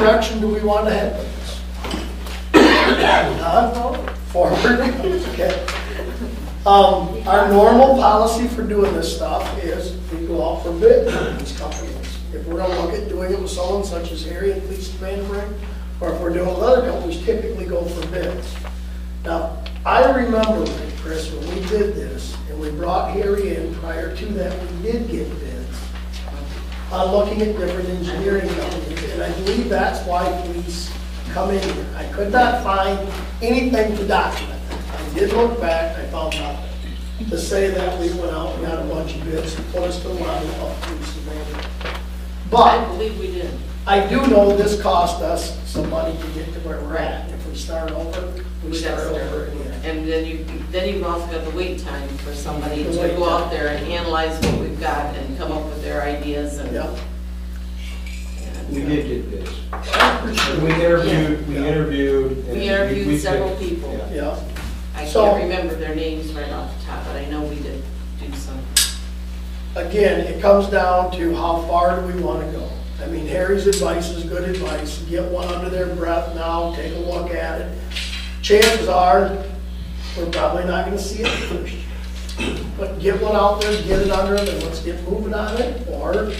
direction do we want to head with this? Forward, okay. Um, our normal policy for doing this stuff is we go out for bid with these companies. If we're gonna look at doing it with someone such as Harry and Fleis VandenBrink, or if we're doing it with other companies, typically go for bids. Now, I remember, Chris, when we did this, and we brought Harry in, prior to that, we did get bids on looking at different engineering companies, and I believe that's why Fleis come in here. I could not find anything to document it. I did look back, I found nothing to say that we went out and got a bunch of bids to put us to the level of Fleis and VandenBrink. I But believe we did. I do know this cost us some money to get to where we're at. If we start over, we We start over again. And then you, then you've also got the wait time for somebody The to wait go time. out there and analyze what we've got and come up with their ideas and. Yeah. and, We uh, did get this. We interviewed, we interviewed. and We we interviewed several people. yeah. Yeah. I So- can't remember their names right off the top, but I know we did do some. Again, it comes down to how far do we want to go? I mean, Harry's advice is good advice. Get one under their breath now, take a look at it. Chances are, we're probably not going to see it first. But get one out there, get it under them, and let's get moving on it. Or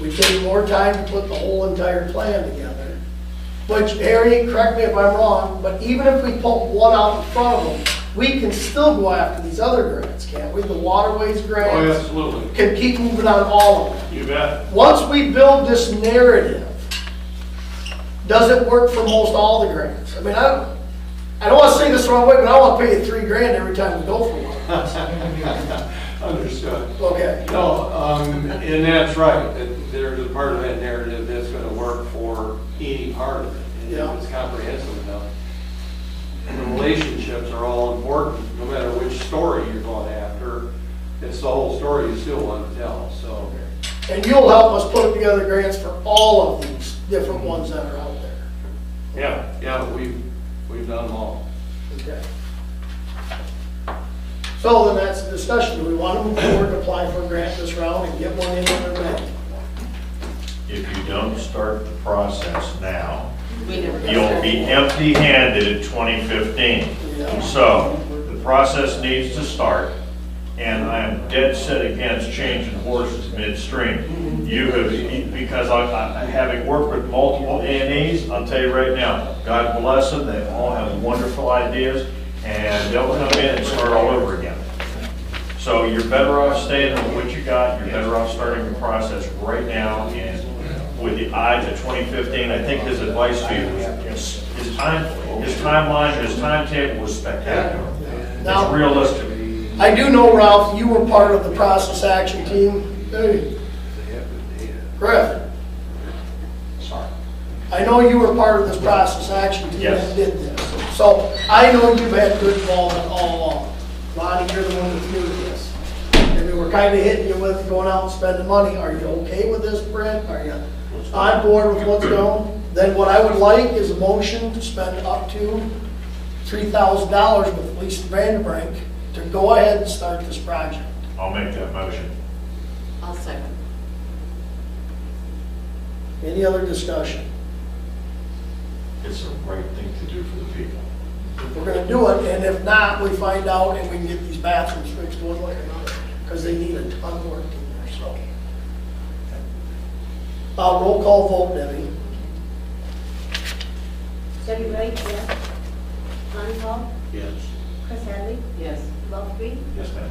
we take more time to put the whole entire plan together. Which, Harry, correct me if I'm wrong, but even if we put one out in front of them, we can still go after these other grants, can't we? The waterways Oh, grants absolutely. can keep moving on all of them. You bet. Once we build this narrative, does it work for most all the grants? I mean, I, I don't wanna say this the wrong way, but I wanna pay you three grand every time we go for one. Understood. Okay, No, um, and that's right, there's a part of that narrative that's gonna work for any part of it. And Yeah. it's comprehensive enough. The relationships are all important, no matter which story you're going after. It's the whole story you still want to tell, so. and you'll help us put together grants for all of these different ones that are out there. Yeah, yeah, we've, we've done them all. Okay. So then that's the discussion. Do we want to move forward and apply for a grant this round and get one in under May? If you don't start the process now, We never got you'll be empty-handed in 2015. So, the process needs to start, and I am dead set against changing horses midstream. You have, because I, I, having worked with multiple A and Es, I'll tell you right now, God bless them, they all have wonderful ideas, and they'll come in and start all over again. So you're better off staying with what you got, you're better off starting the process right now, and with the eye to 2015, I think his advice to you was, his time, his timeline, his timetable was spectacular. Now- realistic. I do know, Ralph, you were part of the process action team. Hey, Griff. I know you were part of this process action team Yes. that did this. So I know you've had good involvement all along. Lonnie, you're the one new to this. And we were kind of hitting you with going out and spending money. Are you okay with this, Brent? Are you on board with what's going? Then what I would like is a motion to spend up to three thousand dollars with Fleis VandenBrink to go ahead and start this project. I'll make that motion. I'll second. Any other discussion? It's the right thing to do for the people. If we're gonna do it, and if not, we find out and we can get these bathrooms fixed one way or another, because they need a ton of work in there, so. Uh, roll call vote, Debbie. Debbie Wright, yes. Lonnie Hall, Yes. Chris Hadley, Yes. Ralph Green, Yes, ma'am.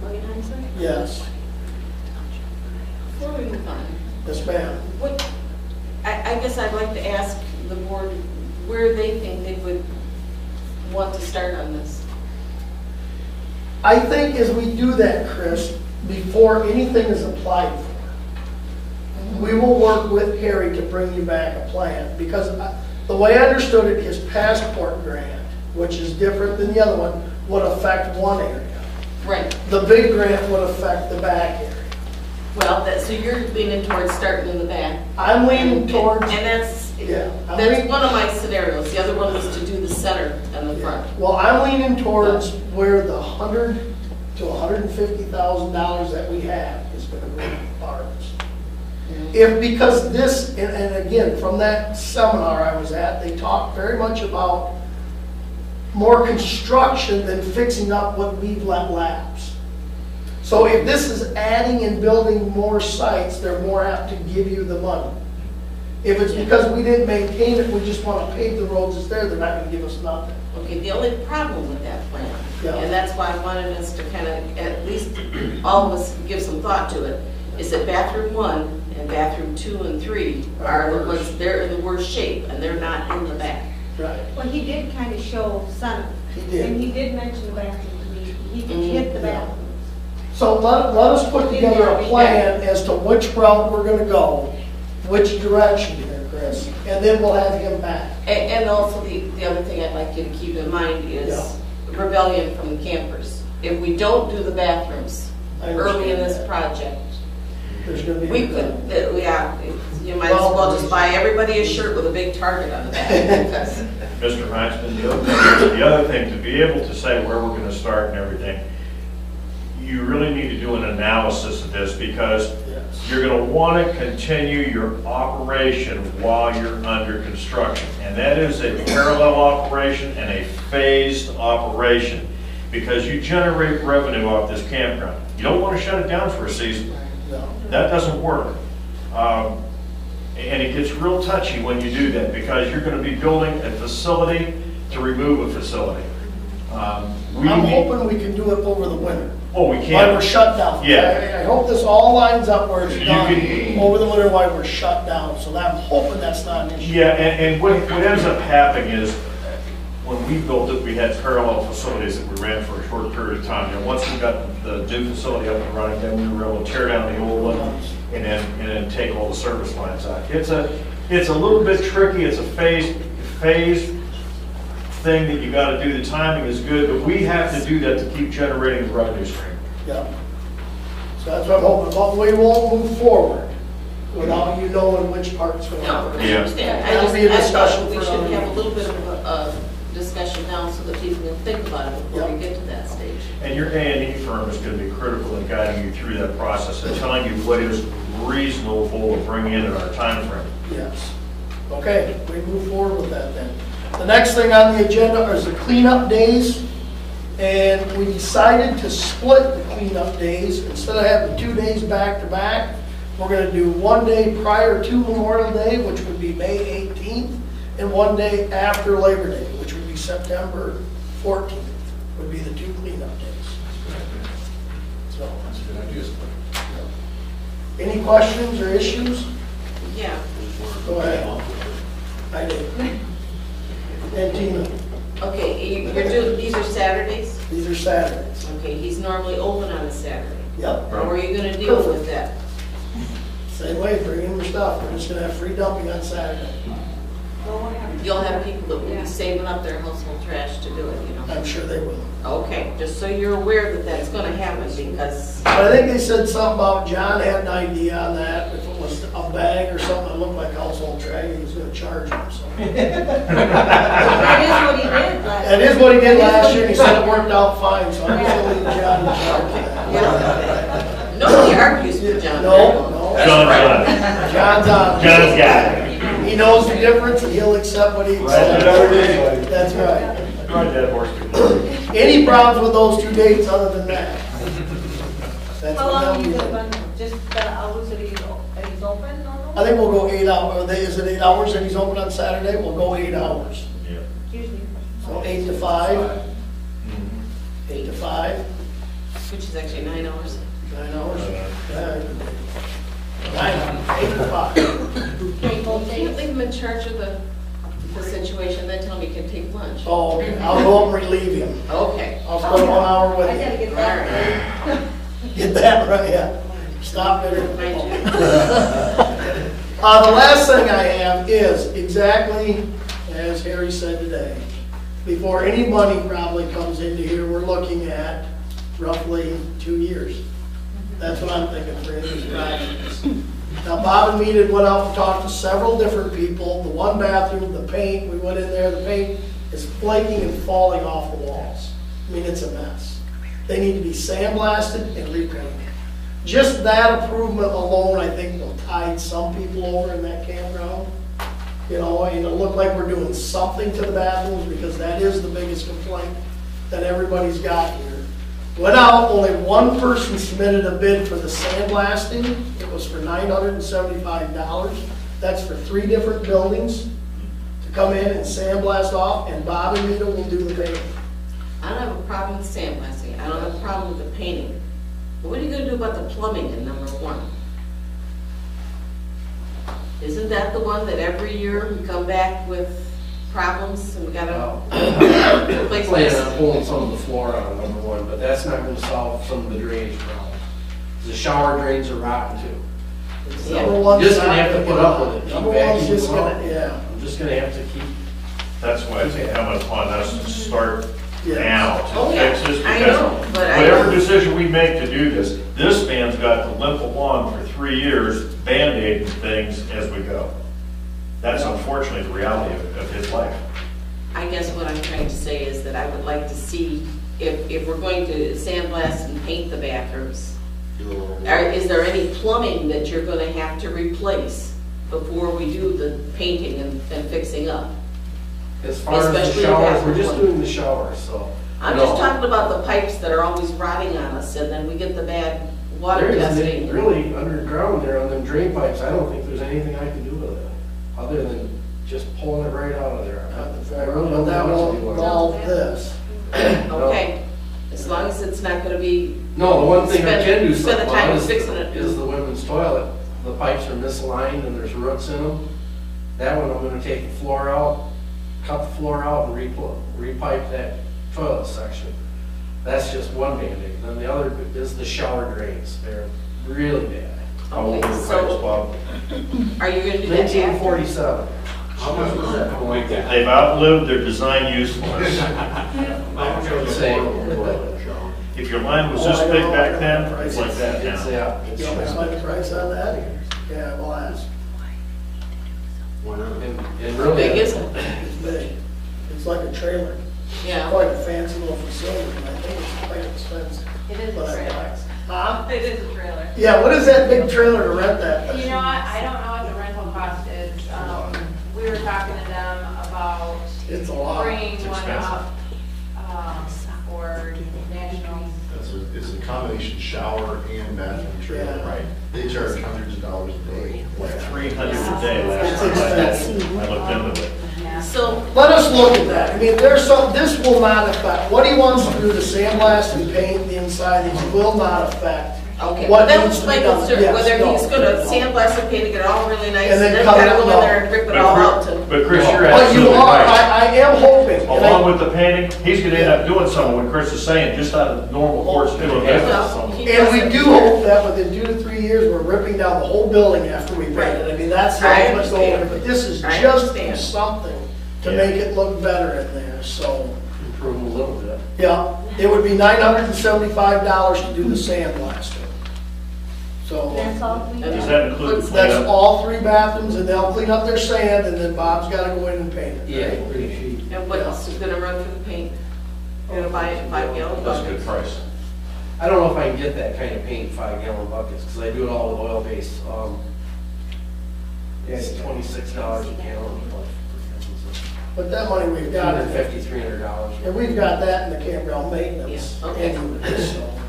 Morgan Heimsler. Yes. Before we move on, Yes, ma'am. what, I, I guess I'd like to ask the board where they think they would want to start on this. I think as we do that, Chris, before anything is applied for, we will work with Harry to bring you back a plan, because I- the way I understood it, his passport grant, which is different than the other one, would affect one area. Right. The big grant would affect the back area. Well, that, so you're leaning towards starting in the back. I'm leaning towards, And that's, Yeah, I'm that's leaning- one of my scenarios. The other one is to do the center and the front. well, I'm leaning towards where the hundred to hundred and fifty thousand dollars that we have is gonna go to ours. If, because this, and, and again, from that seminar I was at, they talked very much about more construction than fixing up what we've let lapse. So if this is adding and building more sites, they're more apt to give you the money. If it's because we didn't maintain it, we just wanna pave the roads that's there, they're not gonna give us nothing. Okay, the only problem with that plan, Yeah. and that's why I wanted us to kind of, at least, all of us give some thought to it, is that bathroom one and bathroom two and three are the ones, they're in the worst shape, and they're not in the back. Right. Well, he did kind of show some, He did. and he did mention the bathroom to me. He Mhm. hit the bathroom. So let, let us put together a plan as to which route we're gonna go, which direction here, Chris, and then we'll have him back. And, and also the, the other thing I'd like you to keep in mind is rebellion from the campers. If we don't do the bathrooms I early in understand this that. project, There's gonna be. we could, uh, yeah, you might as well just buy everybody a shirt with a big target on the back, Mr. Heinzman, the other thing, the other thing, to be able to say where we're gonna start and everything, you really need to do an analysis of this because Yes. you're gonna wanna continue your operation while you're under construction. And that is a parallel operation and a phased operation because you generate revenue off this campground. You don't wanna shut it down for a season. That doesn't work. Um, And it gets real touchy when you do that, because you're gonna be building a facility to remove a facility. Um, we I'm need- hoping we can do it over the winter, Oh, we can't. we're shut down. Yeah. I I hope this all lines up where it's You done can- over the winter while we're shut down, so that, I'm hoping that's not an issue. Yeah, and, and what, what ends up happening is, when we built it, we had parallel facilities that we ran for a short period of time. And once we got the new facility up and running, then we were able to tear down the old one and then, and then take all the service lines out. It's a, it's a little bit tricky, it's a phase, phase thing that you gotta do, the timing is good, but we have to do that to keep generating the revenue stream. Yeah. So that's what I'm hoping, but we won't move forward without you knowing which part's going No, on. I Yeah. understand. I That'll just, be a I discussion thought we should have a meeting. little bit of a, a discussion now so that people can think about it before we get to that stage. And your A and E firm is gonna be critical in guiding you through that process and telling you what is reasonable to bring in in our time frame. Yes. Okay, we move forward with that then. The next thing on the agenda is the cleanup days. And we decided to split the cleanup days. Instead of having two days back to back, we're gonna do one day prior to Memorial Day, which would be May 18th, and one day after Labor Day, which would be September 14th, would be the two cleanup days. So, any questions or issues? Yeah. Go ahead. I did. And Tina, Okay, you- you're doing, these are Saturdays? these are Saturdays. Okay, he's normally open on a Saturday. Yep, How are you gonna deal with that? same way, bring in your stuff, we're just gonna have free dumping on Saturday. You'll have people that will be saving up their household trash to do it, you know? I'm sure they will. Okay, just so you're aware that that's gonna happen because, But I think they said something about, John had an idea on that, if it was a bag or something that looked like household trash, he was gonna charge them, so. That is what he did last. That is what he did last year, he said it worked out fine, so I'm just gonna leave John in charge of that. yeah. Nobody argues with John. No, no, John's on. John's on. John's got it. He knows the difference, and he'll accept what he accepts. That's right. Ride that horse to Any problems with those two dates other than that? That's How what long they'll is be it, when- just the hours that he's, o- that he's open normally? I think we'll go eight hours, is it eight hours that he's open on Saturday? We'll go eight hours. Yeah. Usually. So eight to five, eight to five, Which is actually nine hours. nine hours. Uh, Nine, hours, eight to five. Wait, both Can't days? leave him in charge of the, the situation, then tell him he can take lunch. Oh, okay, I'll go up and relieve him. Okay. I'll spend one hour with I gotta him. get that. Get that right, yeah. Stop it. Mind. Uh, the last thing I have is exactly as Harry said today. Before any money probably comes into here, we're looking at roughly two years. That's what I'm thinking for projects. Now, Bob and me did went out and talked to several different people. The one bathroom, the paint, we went in there, the paint is flaking and falling off the walls. I mean, it's a mess. They need to be sandblasted and repainted. just that improvement alone, I think will tide some people over in that campground. You know, and it'll look like we're doing something to the bathrooms, because that is the biggest complaint that everybody's got here. Went out, only one person submitted a bid for the sandblasting, it was for nine hundred and seventy-five dollars. That's for three different buildings to come in and sandblast off, and Bob and Rita will do the painting. I don't have a problem with sandblasting, I don't have a problem with the painting. But what are you gonna do about the plumbing in number one? Isn't that the one that every year we come back with problems and we gotta replace Plan this? on pulling some of the floor out, number one, but that's not gonna solve some of the drainage problems. The shower drains are rotten too. It's Yeah. Number one's Just gonna have to put up with it. Keep Number one's vacuuming just them out. gonna, yeah. I'm just gonna have to keep, That's why it's incumbent upon us to mm-hmm. start Yes. now Oh, to yeah. fix this. I because know, but I- Whatever decision we make to do this, this man's got to limp along for three years, band-aiding things as we go. That's unfortunately the reality of, of his life. I guess what I'm trying to say is that I would like to see, if, if we're going to sandblast and paint the bathrooms, are, is there any plumbing that you're gonna have to replace before we do the painting and, and fixing up? as far as the Especially showers, we're just one. doing the showers, so. I'm no. just talking about the pipes that are always rotting on us, and then we get the bad water There isn't any- testing. Really, underground there on them drain pipes, I don't think there's anything I can do with it, other than just pulling it right out of there. I really But don't that know what to won't do involve this. Okay, as long as it's not gonna be, No, the one thing I Spend- can do spend the something time on is, fixing it. is the women's toilet. The pipes are misaligned and there's roots in them. That one, I'm gonna take the floor out, cut the floor out and repl- repipe that toilet section. That's just one Band-Aid. Then the other is the shower drains. They're really bad. How old Okay, are the so- pipes, Bob? are you gonna do that Nineteen after? forty-seven. How much was that? Like that. They've outlived their design usefulness. If your line was this big know, back then, it's like that It's, now. yeah. it's- You want me to find the price on that? Yeah, we'll ask. And, and How really. big is it? It's big. It's like a trailer. Yeah, Quite a fancy little facility, and I think it's quite expensive. It is But a I- trailer. Huh? It is a trailer. Yeah, what is that big trailer to rent that? You know what, I don't know what the rental cost is. Um, we were talking to them about It's a lot. bringing one expensive. up, um, for national. It's a, it's a combination shower and bathroom trailer. Yeah. Right. They charge hundreds of dollars a day. Three hundred a day last It's time I expensive. I looked into it. Yeah. so, Let us look at that. I mean, there's some, this will not affect, what he wants to do, the sandblast and paint the inside, these will not affect. okay, what but that needs was to my done. concern, Yes, whether no. he's gonna sandblast and paint it, get all really nice, And and then then cut gotta it go in off. there and rip it But all Chris- out to. But Chris, you're But you absolutely are, right. I, I am hoping. and I- Along with the painting, he's gonna end up doing some of what Chris is saying, just out of normal course of doing Yeah. business. Well, And we doesn't- do hope that within two to three years, we're ripping down the whole building after we paint it. I mean, that's the I ultimate goal, understand. but this is I just understand. something to Yeah. make it look better in there, so. Improve a little bit. Yeah, it would be nine hundred and seventy-five dollars to do the sandblasting. So, That's all we Does got. that include the that's cleanup? all three bathrooms, and they'll clean up their sand, and then Bob's gotta go in and paint it. Yeah, pretty cheap. And what's it gonna run through the paint? You're gonna buy it in five gallon That's a good buckets? price. I don't know if I can get that kind of paint, five gallon buckets, because I do it all with oil based, um, yeah, it's twenty-six dollars a gallon. But that money we've Two got, hundred fifty, three hundred dollars. and we've got that in the campground maintenance. Yeah, okay. anyway, so.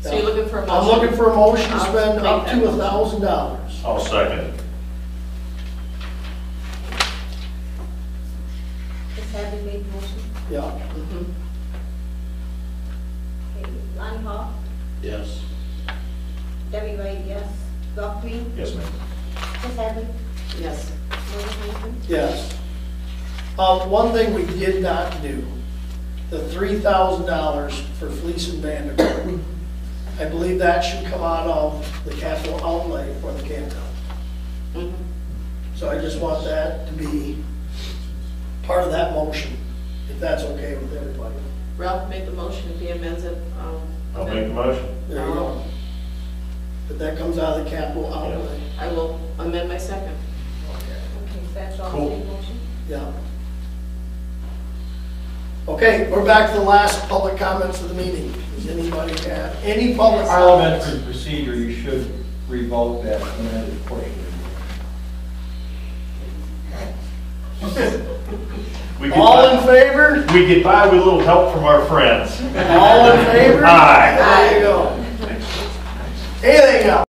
So you're looking for a motion? I'm looking for a motion to spend up to a thousand dollars. I'll second it. Just have made the motion. Yeah, Mhm. Okay, Lonnie Hall, Yes. Debbie Wright, yes. Ralph Green, Yes, ma'am. Chris Hadley, Yes. Lloyd Hansen. yes. Um, one thing we did not do, the three thousand dollars for Fleis and VandenBrink. I believe that should come out of the capital outlay for the campground. Mhm. So I just want that to be part of that motion, if that's okay with everybody. Ralph made the motion, if he amends it, um. I'll make the motion. There you go. But that comes out of the capital outlay. I will amend my second. Okay, so that's all Cool. motion. Yeah. Okay, we're back to the last public comments of the meeting. Does anybody have any public comments? Parliamentary procedure, you should revoke that amended portion. We get All in favor? we get by with a little help from our friends. All in favor? Aye. There you go. Anything else?